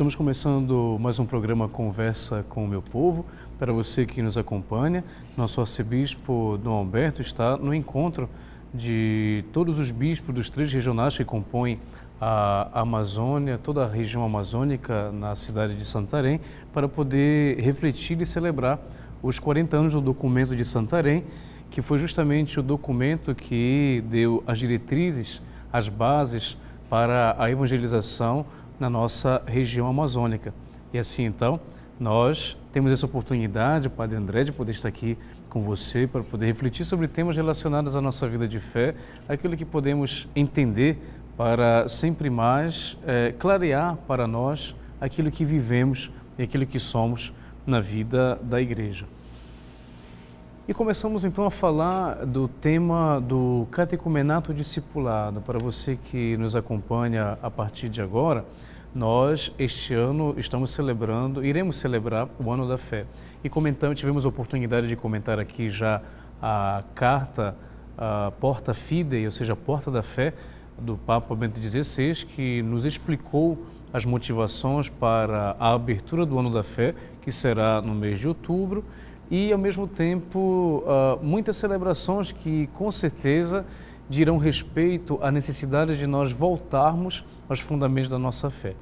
Estamos começando mais um programa Conversa com o Meu Povo. Para você que nos acompanha, nosso arcebispo Dom Alberto está no encontro de todos os bispos dos três regionais que compõem a Amazônia, toda a região amazônica na cidade de Santarém, para poder refletir e celebrar os 40 anos do documento de Santarém, que foi justamente o documento que deu as diretrizes, as bases para a evangelização na nossa região amazônica. E assim, então, nós temos essa oportunidade, Padre André, de poder estar aqui com você para poder refletir sobre temas relacionados à nossa vida de fé, aquilo que podemos entender para sempre mais é, clarear para nós aquilo que vivemos e aquilo que somos na vida da igreja. E começamos então a falar do tema do catecumenato discipulado. Para você que nos acompanha a partir de agora, nós este ano estamos celebrando, iremos celebrar o Ano da Fé. E comentamos, tivemos a oportunidade de comentar aqui já a carta a Porta Fidei, ou seja, a Porta da Fé, do Papa Bento XVI, que nos explicou as motivações para a abertura do Ano da Fé, que será no mês de outubro, e ao mesmo tempo muitas celebrações que com certeza dirão respeito à necessidade de nós voltarmos aos fundamentos da nossa fé.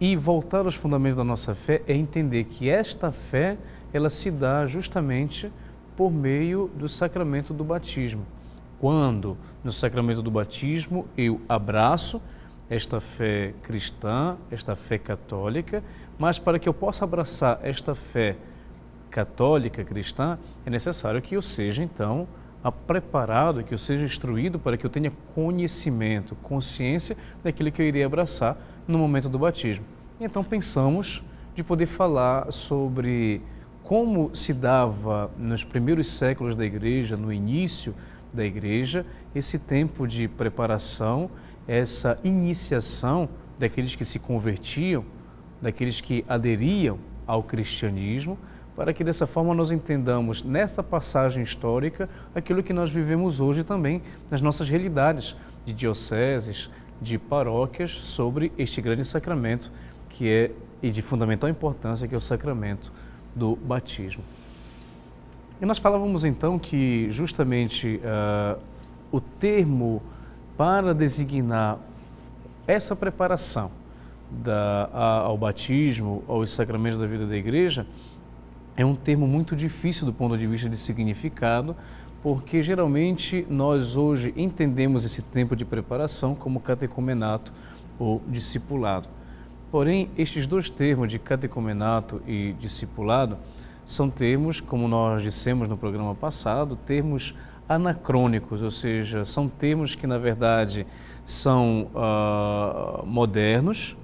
E voltar aos fundamentos da nossa fé é entender que esta fé, ela se dá justamente por meio do sacramento do batismo. Quando no sacramento do batismo eu abraço esta fé cristã, esta fé católica, mas para que eu possa abraçar esta fé católica cristã, é necessário que eu seja então preparado, que eu seja instruído para que eu tenha conhecimento, consciência daquilo que eu irei abraçar no momento do batismo. Então pensamos de poder falar sobre como se dava nos primeiros séculos da igreja, no início da igreja, esse tempo de preparação, essa iniciação daqueles que se convertiam, daqueles que aderiam ao cristianismo, para que dessa forma nós entendamos nesta passagem histórica aquilo que nós vivemos hoje também nas nossas realidades de dioceses, de paróquias sobre este grande sacramento que é e de fundamental importância que é o sacramento do batismo. E nós falávamos então que justamente uh, o termo para designar essa preparação da, a, ao batismo, aos sacramentos da vida da igreja, é um termo muito difícil do ponto de vista de significado, porque geralmente nós hoje entendemos esse tempo de preparação como catecumenato ou discipulado. Porém, estes dois termos de catecumenato e discipulado são termos, como nós dissemos no programa passado, termos anacrônicos, ou seja, são termos que na verdade são uh, modernos,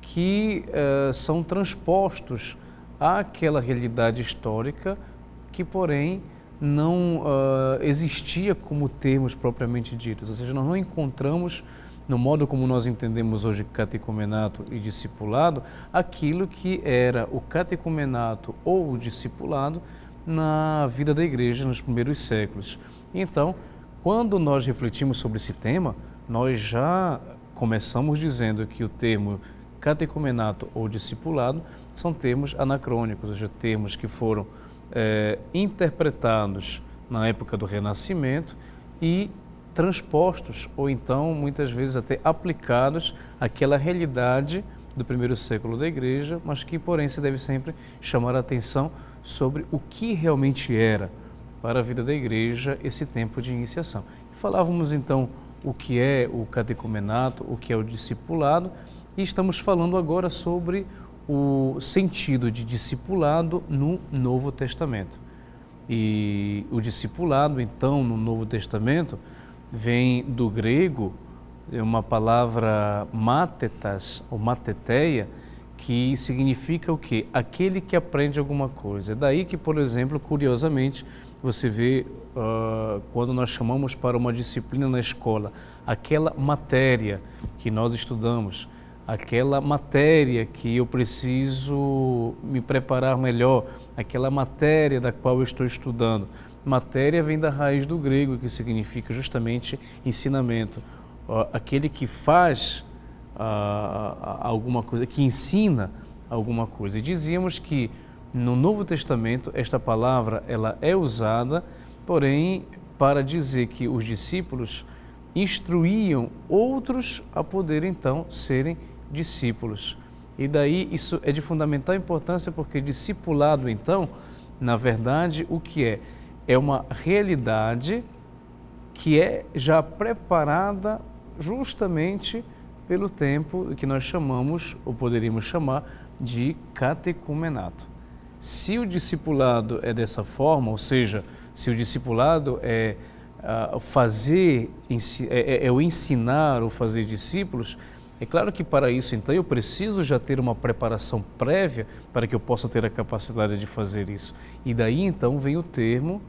que uh, são transpostos àquela realidade histórica que, porém, não uh, existia como termos propriamente ditos, ou seja, nós não encontramos no modo como nós entendemos hoje catecumenato e discipulado, aquilo que era o catecumenato ou o discipulado na vida da igreja nos primeiros séculos. Então, quando nós refletimos sobre esse tema, nós já começamos dizendo que o termo catecumenato ou discipulado são termos anacrônicos, ou seja, termos que foram é, interpretados na época do Renascimento e transpostos ou então muitas vezes até aplicados àquela realidade do primeiro século da igreja, mas que porém se deve sempre chamar a atenção sobre o que realmente era para a vida da igreja esse tempo de iniciação. Falávamos então o que é o catecumenato, o que é o discipulado, e estamos falando agora sobre o sentido de discipulado no Novo Testamento. E o discipulado, então, no Novo Testamento, vem do grego é uma palavra matetas ou mateteia, que significa o quê? Aquele que aprende alguma coisa. É daí que, por exemplo, curiosamente, você vê uh, quando nós chamamos para uma disciplina na escola, aquela matéria que nós estudamos, aquela matéria que eu preciso me preparar melhor, aquela matéria da qual eu estou estudando. Matéria vem da raiz do grego, que significa justamente ensinamento. Aquele que faz ah, alguma coisa, que ensina alguma coisa. E dizíamos que no Novo Testamento esta palavra ela é usada, porém para dizer que os discípulos instruíam outros a poder então serem discípulos. E daí isso é de fundamental importância porque discipulado então, na verdade, o que é? É uma realidade que é já preparada justamente pelo tempo que nós chamamos, ou poderíamos chamar, de catecumenato. Se o discipulado é dessa forma, ou seja, se o discipulado é uh, fazer, é, é, é o ensinar ou fazer discípulos, é claro que para isso, então, eu preciso já ter uma preparação prévia para que eu possa ter a capacidade de fazer isso. E daí, então, vem o termo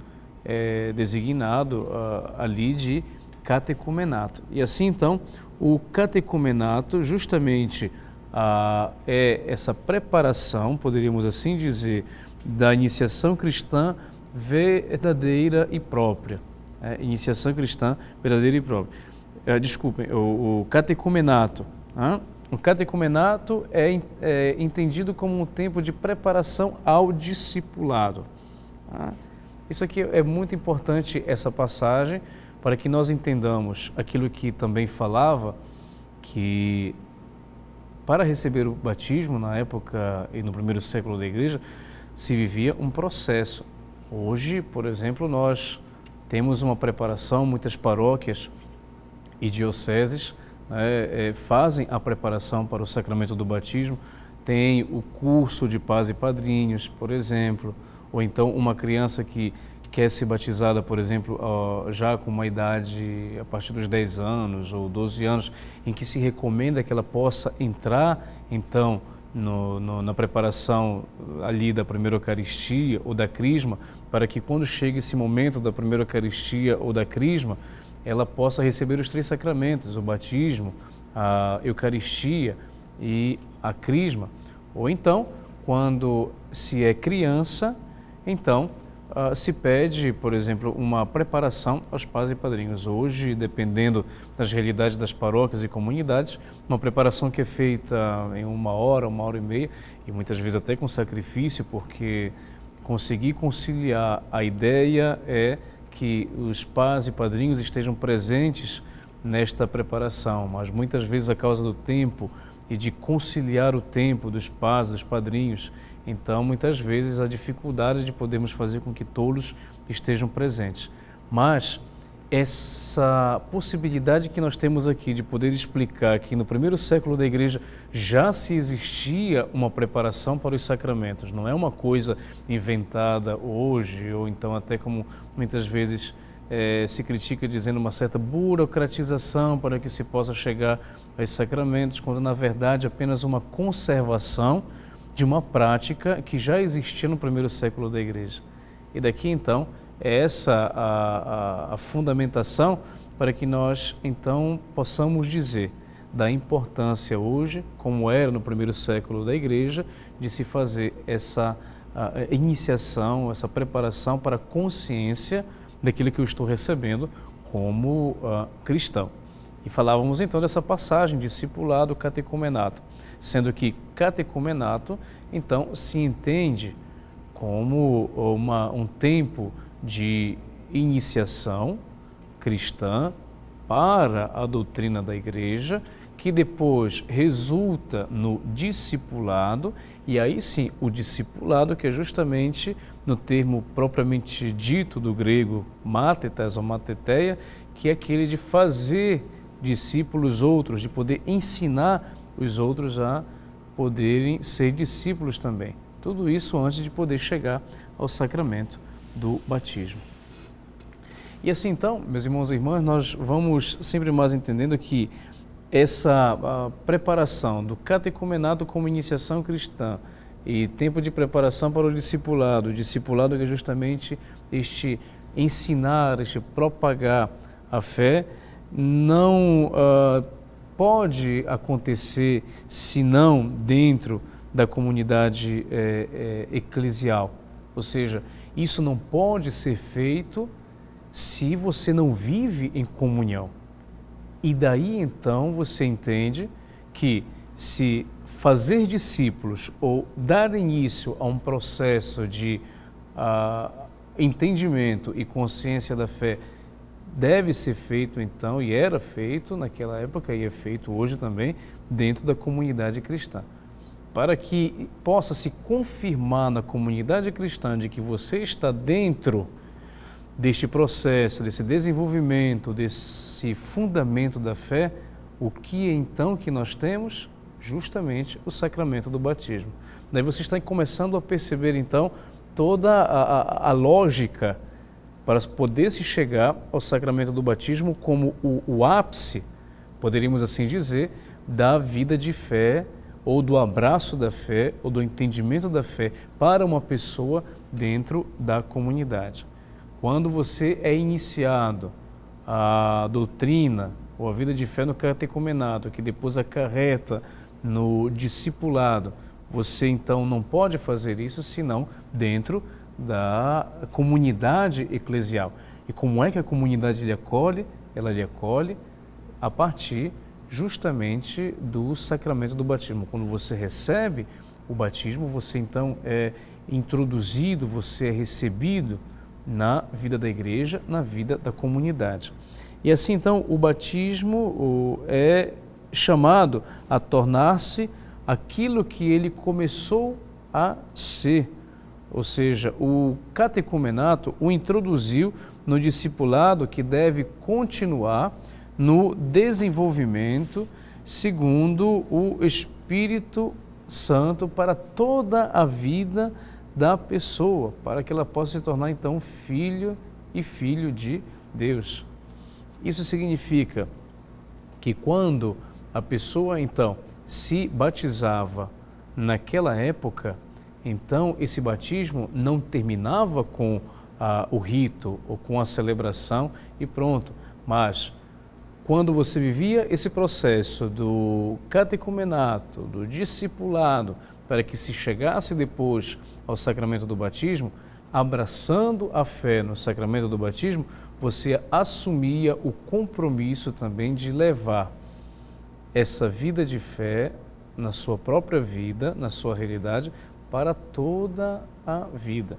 é, designado uh, ali de catecumenato. E assim, então, o catecumenato justamente uh, é essa preparação, poderíamos assim dizer, da iniciação cristã verdadeira e própria. É, iniciação cristã verdadeira e própria. É, desculpem, o, o catecumenato o catecumenato é, é, entendido como um tempo de preparação ao discipulado. Isso aqui é muito importante, essa passagem, para que nós entendamos aquilo que também falava, que para receber o batismo, na época e no primeiro século da igreja, se vivia um processo. Hoje, por exemplo, nós temos uma preparação, muitas paróquias e dioceses né, é, fazem a preparação para o sacramento do batismo, tem o curso de paz e padrinhos, por exemplo, ou então uma criança que quer ser batizada, por exemplo, já com uma idade a partir dos 10 anos ou 12 anos, em que se recomenda que ela possa entrar, então, no, no, na preparação ali da primeira Eucaristia ou da Crisma, para que quando chegue esse momento da primeira Eucaristia ou da Crisma, ela possa receber os três sacramentos, o batismo, a Eucaristia e a Crisma. Ou então, quando se é criança, então uh, se pede, por exemplo, uma preparação aos pais e padrinhos. Hoje, dependendo das realidades das paróquias e comunidades, uma preparação que é feita em uma hora, uma hora e meia, e muitas vezes até com sacrifício, porque conseguir conciliar a ideia é que os pais e padrinhos estejam presentes nesta preparação, mas muitas vezes a causa do tempo e de conciliar o tempo dos pais, dos padrinhos, então muitas vezes a dificuldade de podermos fazer com que todos estejam presentes. Mas essa possibilidade que nós temos aqui de poder explicar que no primeiro século da igreja já se existia uma preparação para os sacramentos, não é uma coisa inventada hoje, ou então até como muitas vezes é, se critica dizendo uma certa burocratização para que se possa chegar aos sacramentos, quando na verdade apenas uma conservação de uma prática que já existia no primeiro século da igreja. E daqui então é essa a, a, a fundamentação para que nós então possamos dizer da importância hoje, como era no primeiro século da igreja, de se fazer essa iniciação, essa preparação para a consciência daquilo que eu estou recebendo como uh, cristão. E falávamos então dessa passagem, discipulado, catecumenato, sendo que catecumenato, então, se entende como uma, um tempo de iniciação cristã para a doutrina da igreja, que depois resulta no discipulado, e aí sim, o discipulado, que é justamente no termo propriamente dito do grego matetas ou mateteia, que é aquele de fazer discípulos outros, de poder ensinar os outros a poderem ser discípulos também. Tudo isso antes de poder chegar ao sacramento do batismo. E assim então, meus irmãos e irmãs, nós vamos sempre mais entendendo que essa preparação do catecumenado como iniciação cristã e tempo de preparação para o discipulado, o discipulado que é justamente este ensinar, este propagar a fé, não uh, pode acontecer senão dentro da comunidade é, é, eclesial. Ou seja, isso não pode ser feito se você não vive em comunhão. E daí então você entende que se fazer discípulos ou dar início a um processo de uh, entendimento e consciência da fé deve ser feito então, e era feito naquela época e é feito hoje também, dentro da comunidade cristã. Para que possa se confirmar na comunidade cristã de que você está dentro deste processo, desse desenvolvimento, desse fundamento da fé, o que então que nós temos? Justamente o sacramento do batismo. Daí você está começando a perceber então toda a, a, a lógica para poder se chegar ao sacramento do batismo como o, o ápice, poderíamos assim dizer, da vida de fé ou do abraço da fé ou do entendimento da fé para uma pessoa dentro da comunidade. Quando você é iniciado a doutrina ou a vida de fé no catecumenato, que depois acarreta no discipulado, você então não pode fazer isso senão dentro da comunidade eclesial. E como é que a comunidade lhe acolhe? Ela lhe acolhe a partir justamente do sacramento do batismo. Quando você recebe o batismo, você então é introduzido, você é recebido na vida da igreja, na vida da comunidade. E assim então o batismo é chamado a tornar-se aquilo que ele começou a ser ou seja, o catecumenato o introduziu no discipulado que deve continuar no desenvolvimento segundo o Espírito Santo para toda a vida da pessoa, para que ela possa se tornar então filho e filho de Deus. Isso significa que quando a pessoa então se batizava naquela época, então, esse batismo não terminava com ah, o rito ou com a celebração e pronto, mas quando você vivia esse processo do catecumenato, do discipulado, para que se chegasse depois ao sacramento do batismo, abraçando a fé no sacramento do batismo, você assumia o compromisso também de levar essa vida de fé na sua própria vida, na sua realidade, para toda a vida.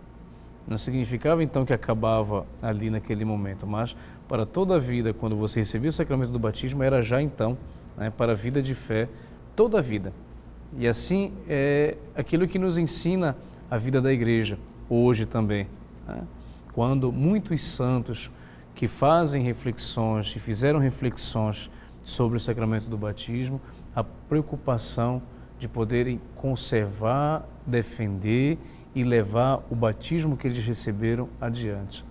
Não significava então que acabava ali naquele momento, mas para toda a vida, quando você recebia o sacramento do batismo, era já então né, para a vida de fé, toda a vida. E assim é aquilo que nos ensina a vida da igreja, hoje também. Né? Quando muitos santos que fazem reflexões e fizeram reflexões sobre o sacramento do batismo, a preocupação de poderem conservar, defender e levar o batismo que eles receberam adiante.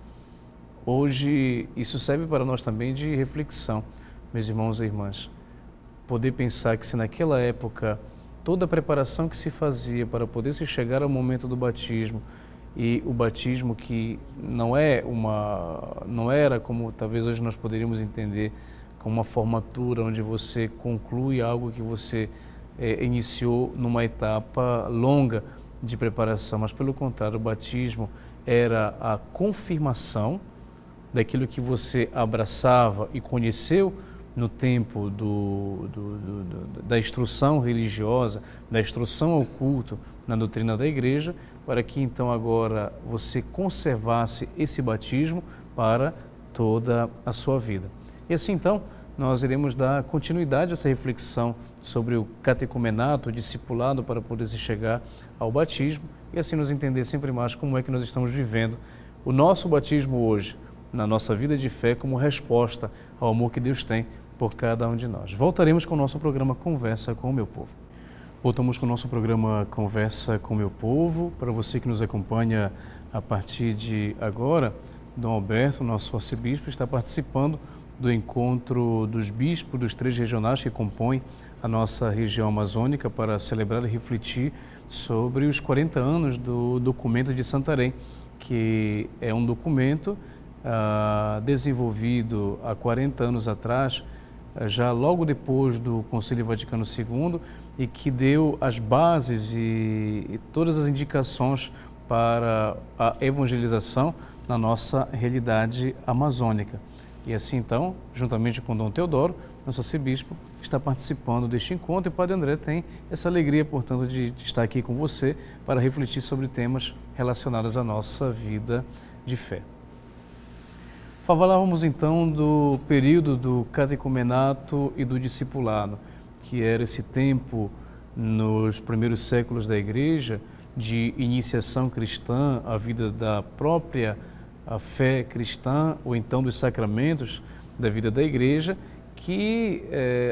Hoje, isso serve para nós também de reflexão, meus irmãos e irmãs. Poder pensar que se naquela época toda a preparação que se fazia para poder se chegar ao momento do batismo e o batismo que não é uma não era como talvez hoje nós poderíamos entender como uma formatura onde você conclui algo que você é, iniciou numa etapa longa de preparação, mas pelo contrário, o batismo era a confirmação daquilo que você abraçava e conheceu no tempo do, do, do, da instrução religiosa, da instrução ao culto na doutrina da igreja, para que então agora você conservasse esse batismo para toda a sua vida. E assim então, nós iremos dar continuidade a essa reflexão sobre o catecumenato, o discipulado para poder se chegar ao batismo e assim nos entender sempre mais como é que nós estamos vivendo o nosso batismo hoje, na nossa vida de fé, como resposta ao amor que Deus tem por cada um de nós. Voltaremos com o nosso programa Conversa com o Meu Povo. Voltamos com o nosso programa Conversa com o Meu Povo. Para você que nos acompanha a partir de agora, Dom Alberto, nosso arcebispo, está participando do encontro dos bispos dos três regionais que compõem a nossa região amazônica para celebrar e refletir sobre os 40 anos do documento de Santarém, que é um documento ah, desenvolvido há 40 anos atrás, já logo depois do Concílio Vaticano II, e que deu as bases e, e todas as indicações para a evangelização na nossa realidade amazônica. E assim então, juntamente com Dom Teodoro, nosso arcebispo, está participando deste encontro e Padre André tem essa alegria, portanto, de estar aqui com você para refletir sobre temas relacionados à nossa vida de fé. Falávamos então do período do catecumenato e do discipulado, que era esse tempo nos primeiros séculos da Igreja de iniciação cristã, a vida da própria fé cristã, ou então dos sacramentos da vida da Igreja, que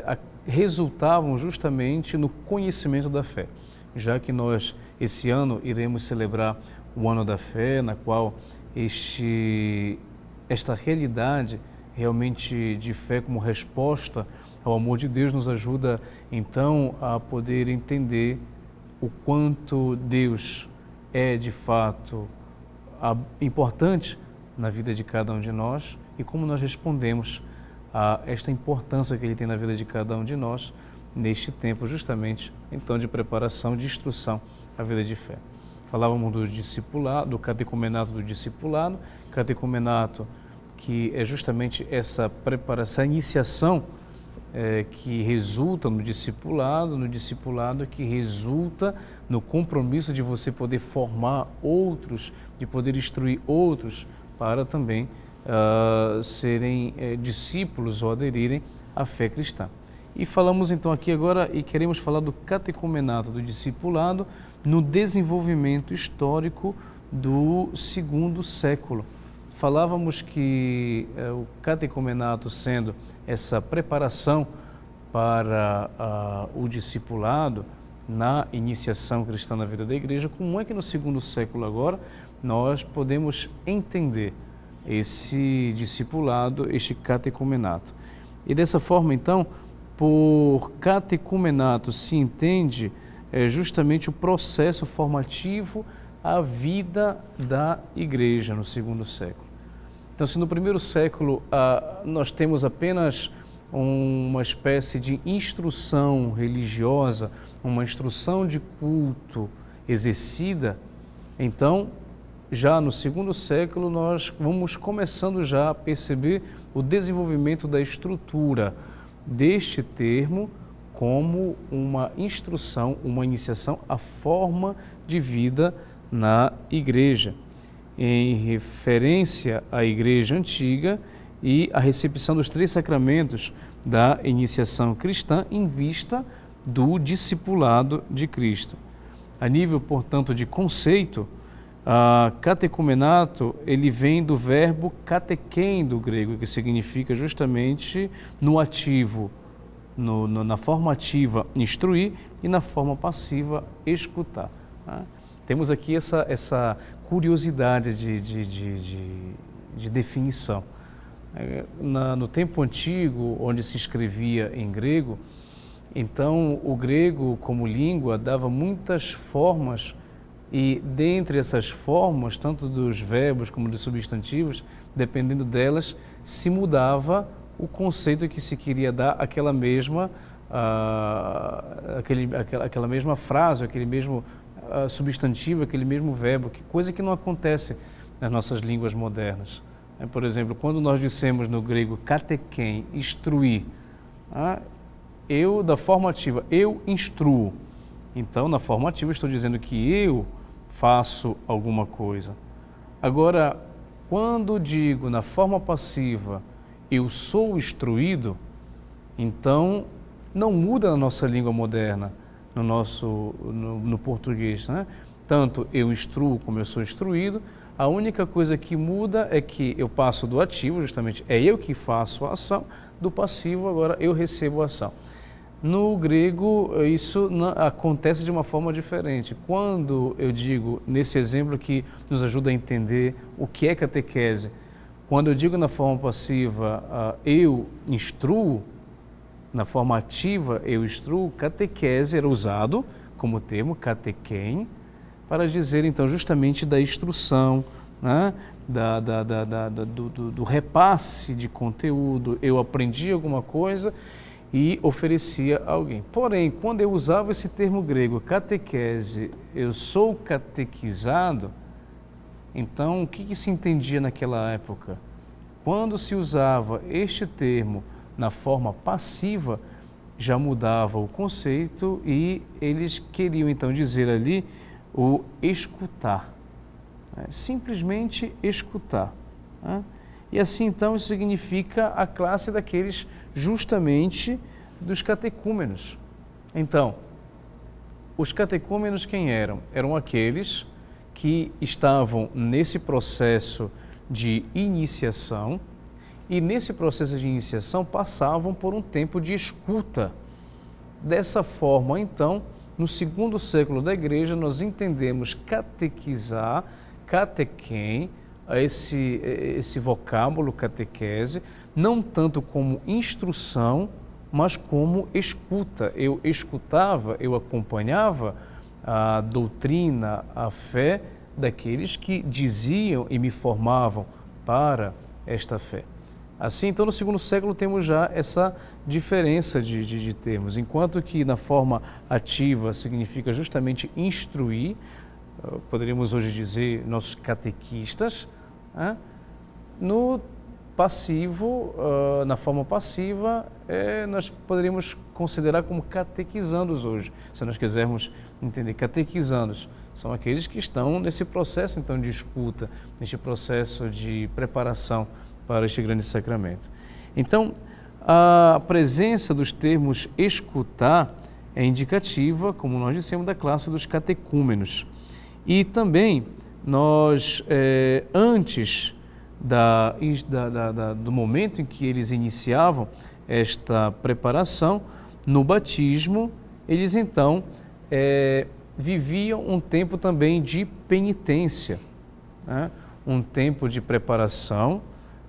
a, resultavam justamente no conhecimento da fé. Já que nós, esse ano, iremos celebrar o Ano da Fé, na qual este esta realidade realmente de fé como resposta ao amor de Deus nos ajuda então a poder entender o quanto Deus é de fato importante na vida de cada um de nós e como nós respondemos a esta importância que ele tem na vida de cada um de nós neste tempo justamente então de preparação, de instrução à vida de fé. Falávamos do discipulado, do catecumenato do discipulado, catecumenato que é justamente essa preparação, essa iniciação é, que resulta no discipulado, no discipulado que resulta no compromisso de você poder formar outros, de poder instruir outros para também uh, serem é, discípulos ou aderirem à fé cristã. E falamos então aqui agora e queremos falar do catecumenato do discipulado no desenvolvimento histórico do segundo século. Falávamos que eh, o catecumenato sendo essa preparação para uh, o discipulado na iniciação cristã na vida da igreja, como é que no segundo século agora nós podemos entender esse discipulado, este catecumenato. E dessa forma, então, por catecumenato se entende é, justamente o processo formativo à vida da igreja no segundo século. Então, se no primeiro século ah, nós temos apenas uma espécie de instrução religiosa, uma instrução de culto exercida, então já no segundo século nós vamos começando já a perceber o desenvolvimento da estrutura deste termo como uma instrução, uma iniciação à forma de vida na igreja em referência à Igreja Antiga e à recepção dos três sacramentos da iniciação cristã em vista do discipulado de Cristo. A nível, portanto, de conceito, a catecumenato ele vem do verbo catequem do grego, que significa justamente no ativo, no, no, na forma ativa instruir e na forma passiva escutar. Né? Temos aqui essa, essa curiosidade de, de, de, de, de definição. É, na, no tempo antigo, onde se escrevia em grego, então o grego como língua dava muitas formas e dentre essas formas, tanto dos verbos como dos substantivos, dependendo delas, se mudava o conceito que se queria dar àquela mesma, uh, aquele, aquela, aquela mesma frase, aquele mesmo uh, substantivo, aquele mesmo verbo, que coisa que não acontece nas nossas línguas modernas. É, por exemplo, quando nós dissemos no grego kateken, instruir, ah, eu, da formativa, eu instruo. Então, na formativa, estou dizendo que eu faço alguma coisa. Agora, quando digo na forma passiva, eu sou instruído, então não muda na nossa língua moderna no nosso no, no português, né? Tanto eu instruo como eu sou instruído. A única coisa que muda é que eu passo do ativo, justamente é eu que faço a ação, do passivo agora eu recebo a ação. No grego, isso acontece de uma forma diferente. Quando eu digo, nesse exemplo que nos ajuda a entender o que é catequese, quando eu digo na forma passiva, uh, eu instruo, na forma ativa, eu instruo, catequese era usado como termo, catequem, para dizer então justamente da instrução, né? da, da, da, da do, do, do, repasse de conteúdo. Eu aprendi alguma coisa e oferecia a alguém. Porém, quando eu usava esse termo grego, catequese, eu sou catequizado, então o que, que se entendia naquela época? Quando se usava este termo na forma passiva, já mudava o conceito e eles queriam então dizer ali o escutar, né? simplesmente escutar. Né? E assim então isso significa a classe daqueles justamente dos catecúmenos. Então, os catecúmenos quem eram? Eram aqueles que estavam nesse processo de iniciação e nesse processo de iniciação passavam por um tempo de escuta. Dessa forma, então, no segundo século da igreja, nós entendemos catequizar, catequem, esse, esse vocábulo catequese, não tanto como instrução, mas como escuta. Eu escutava, eu acompanhava a doutrina, a fé daqueles que diziam e me formavam para esta fé. Assim, então, no segundo século temos já essa diferença de, de, de, termos. Enquanto que na forma ativa significa justamente instruir, eh, poderíamos hoje dizer nossos catequistas, né? no passivo, uh, na forma passiva, é, nós poderíamos considerar como catequizandos hoje, se nós quisermos entender. Catequizandos são aqueles que estão nesse processo então de escuta, neste processo de preparação para este grande sacramento. Então, a presença dos termos escutar é indicativa, como nós dissemos, da classe dos catecúmenos. E também nós, é, antes da, da, da, do momento em que eles iniciavam esta preparação, no batismo, eles então é, viviam um tempo também de penitência, né? um tempo de preparação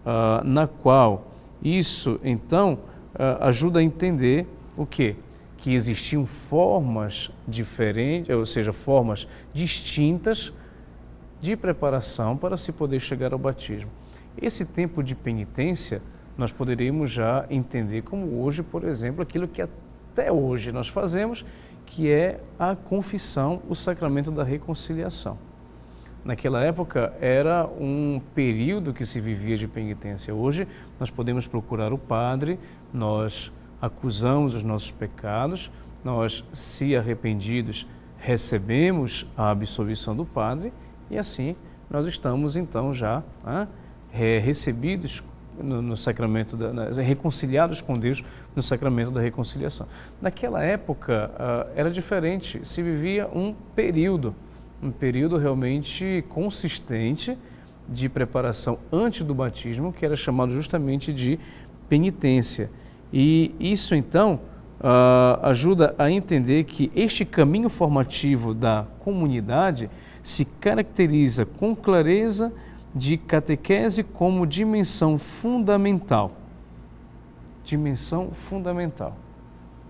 uh, na qual isso, então, uh, ajuda a entender o quê? Que existiam formas diferentes, ou seja, formas distintas de preparação para se poder chegar ao batismo. Esse tempo de penitência nós poderíamos já entender como hoje, por exemplo, aquilo que até hoje nós fazemos, que é a confissão, o sacramento da reconciliação. Naquela época era um período que se vivia de penitência. Hoje nós podemos procurar o padre, nós acusamos os nossos pecados, nós, se arrependidos, recebemos a absolvição do padre e assim nós estamos então já ah, recebidos no, no sacramento, da, na, reconciliados com Deus no sacramento da reconciliação. Naquela época ah, era diferente, se vivia um período um período realmente consistente de preparação antes do batismo, que era chamado justamente de penitência. E isso então uh, ajuda a entender que este caminho formativo da comunidade se caracteriza com clareza de catequese como dimensão fundamental. Dimensão fundamental.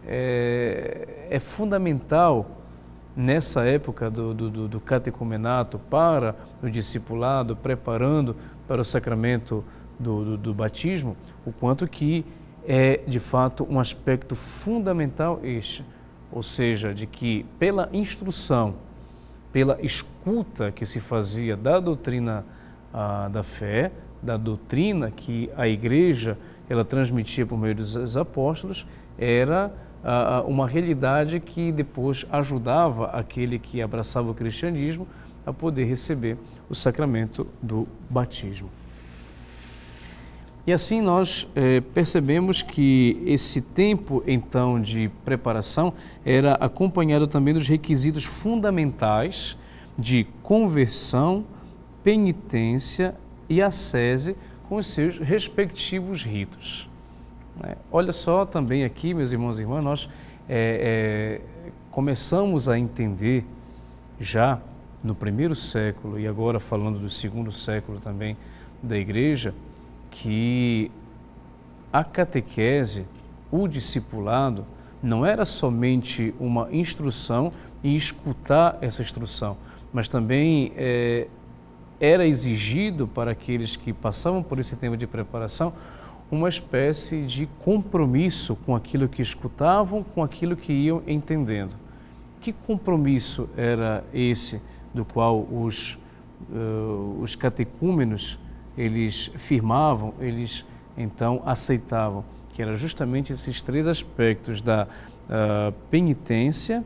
É, é fundamental nessa época do, do, do catecumenato para o discipulado, preparando para o sacramento do, do, do batismo, o quanto que é de fato um aspecto fundamental este, ou seja, de que pela instrução, pela escuta que se fazia da doutrina ah, da fé, da doutrina que a igreja ela transmitia por meio dos apóstolos, era uma realidade que depois ajudava aquele que abraçava o cristianismo a poder receber o sacramento do batismo. E assim nós eh, percebemos que esse tempo então de preparação era acompanhado também dos requisitos fundamentais de conversão, penitência e ascese com os seus respectivos ritos. Né? Olha só também aqui, meus irmãos e irmãs, nós é, é, começamos a entender já no primeiro século e agora falando do segundo século também da igreja, que a catequese, o discipulado, não era somente uma instrução e escutar essa instrução, mas também é, era exigido para aqueles que passavam por esse tempo de preparação uma espécie de compromisso com aquilo que escutavam, com aquilo que iam entendendo. Que compromisso era esse do qual os, uh, os catecúmenos eles firmavam, eles então aceitavam? Que era justamente esses três aspectos da uh, penitência,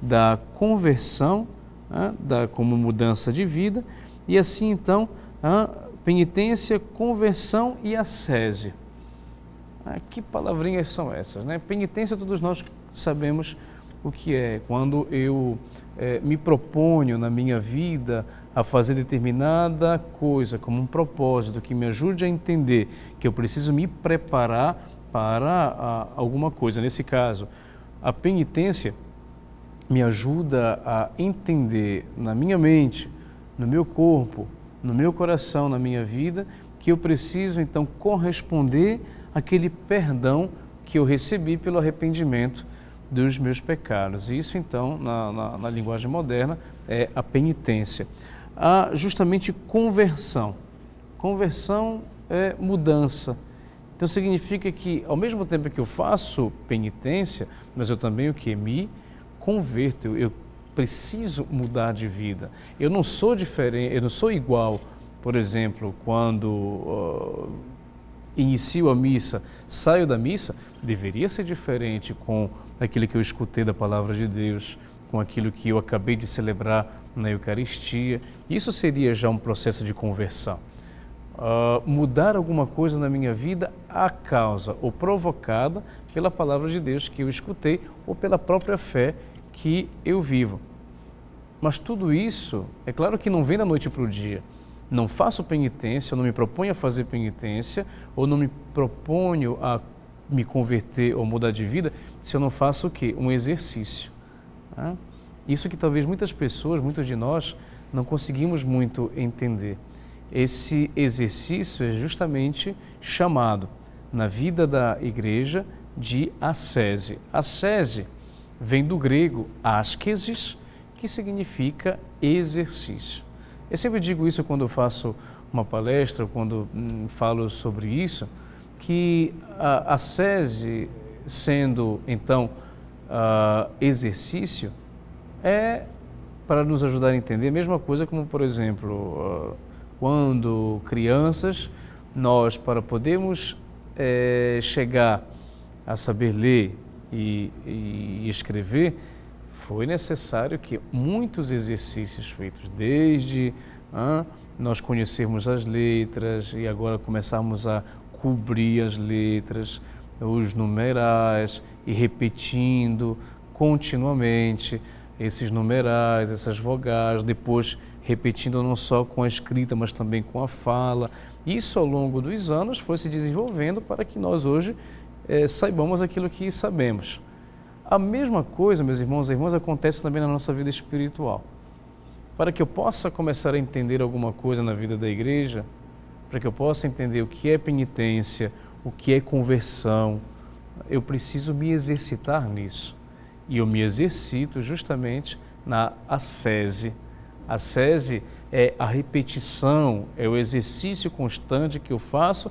da conversão, uh, da, como mudança de vida, e assim então penitência, conversão e ascese. Ah, que palavrinhas são essas? Né? Penitência, todos nós sabemos o que é. Quando eu é, me proponho na minha vida a fazer determinada coisa como um propósito que me ajude a entender que eu preciso me preparar para a, alguma coisa. Nesse caso, a penitência me ajuda a entender na minha mente, no meu corpo, no meu coração, na minha vida, que eu preciso então corresponder àquele perdão que eu recebi pelo arrependimento dos meus pecados. Isso então, na, na, na linguagem moderna, é a penitência. Há justamente conversão. Conversão é mudança, então significa que ao mesmo tempo que eu faço penitência, mas eu também o que me converto, eu, eu preciso mudar de vida. Eu não sou diferente, eu não sou igual, por exemplo, quando uh, inicio a missa, saio da missa, deveria ser diferente com aquilo que eu escutei da palavra de Deus, com aquilo que eu acabei de celebrar na Eucaristia. Isso seria já um processo de conversão uh, mudar alguma coisa na minha vida a causa ou provocada pela palavra de Deus que eu escutei ou pela própria fé que eu vivo. Mas tudo isso, é claro que não vem da noite para o dia. Não faço penitência, não me proponho a fazer penitência, ou não me proponho a me converter ou mudar de vida, se eu não faço o quê? Um exercício. Né? Isso que talvez muitas pessoas, muitos de nós, não conseguimos muito entender. Esse exercício é justamente chamado na vida da igreja de ascese. Ascese vem do grego askesis, que significa exercício. Eu sempre digo isso quando faço uma palestra, quando hum, falo sobre isso, que a ascese, sendo então uh, exercício, é para nos ajudar a entender a mesma coisa como, por exemplo, uh, quando crianças, nós, para podermos é, chegar a saber ler e, e escrever, foi necessário que muitos exercícios feitos, desde ah, nós conhecermos as letras e agora começarmos a cobrir as letras, os numerais e repetindo continuamente esses numerais, essas vogais, depois repetindo não só com a escrita, mas também com a fala. Isso, ao longo dos anos, foi se desenvolvendo para que nós hoje é, saibamos aquilo que sabemos. A mesma coisa, meus irmãos e irmãs, acontece também na nossa vida espiritual. Para que eu possa começar a entender alguma coisa na vida da igreja, para que eu possa entender o que é penitência, o que é conversão, eu preciso me exercitar nisso. E eu me exercito justamente na ascese, a SESI é a repetição, é o exercício constante que eu faço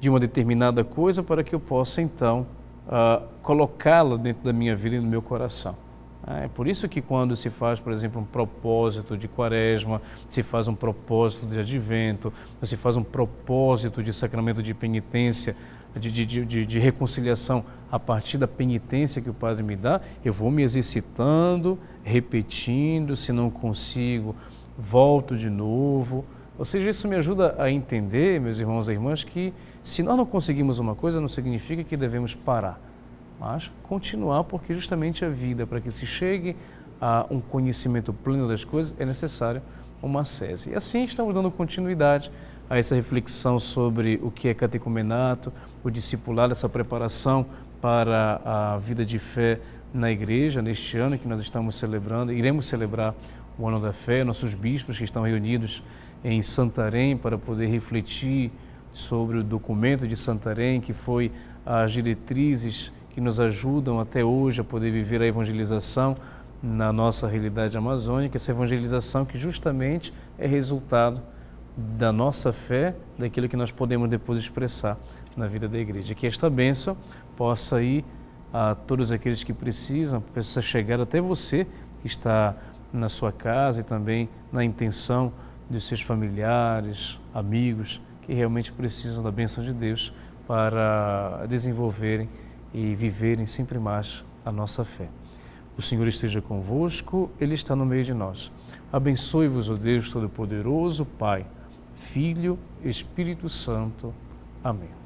de uma determinada coisa para que eu possa então uh, colocá-la dentro da minha vida e no meu coração. É por isso que quando se faz, por exemplo, um propósito de quaresma, se faz um propósito de advento, se faz um propósito de sacramento de penitência, de, de, de, de, reconciliação a partir da penitência que o Padre me dá, eu vou me exercitando, repetindo, se não consigo, volto de novo. Ou seja, isso me ajuda a entender, meus irmãos e irmãs, que se nós não conseguimos uma coisa, não significa que devemos parar, mas continuar, porque justamente a vida, para que se chegue a um conhecimento pleno das coisas, é necessário uma sese. E assim estamos dando continuidade a essa reflexão sobre o que é catecumenato, o discipulado, essa preparação para a vida de fé na igreja neste ano que nós estamos celebrando, iremos celebrar o ano da fé, nossos bispos que estão reunidos em Santarém para poder refletir sobre o documento de Santarém, que foi as diretrizes que nos ajudam até hoje a poder viver a evangelização na nossa realidade amazônica, essa evangelização que justamente é resultado da nossa fé, daquilo que nós podemos depois expressar na vida da igreja. Que esta bênção possa ir a todos aqueles que precisam, possa chegar até você que está na sua casa e também na intenção dos seus familiares, amigos que realmente precisam da bênção de Deus para desenvolverem e viverem sempre mais a nossa fé. O Senhor esteja convosco, Ele está no meio de nós. Abençoe-vos o Deus Todo-Poderoso, Pai, Filho, Espírito Santo. Amém.